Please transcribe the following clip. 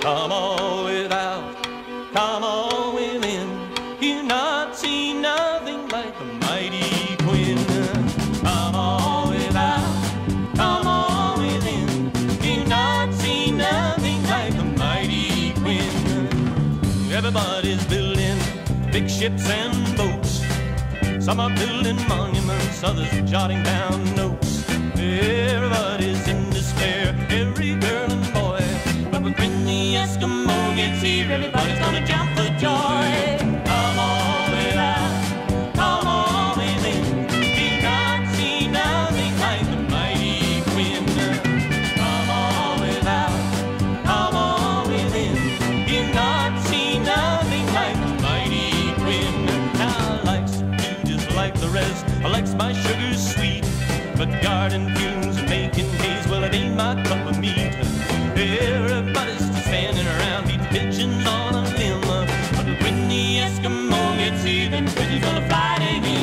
Come all without, come all within. You not see nothing like the mighty Quinn. Come all without, come all within. You not see nothing like the mighty Quinn. Everybody's building big ships and boats. Some are building monuments, others jotting down notes. Everybody's garden fumes making haze, well, it ain't my cup me Eskimo gets even pretty gonna fly to you.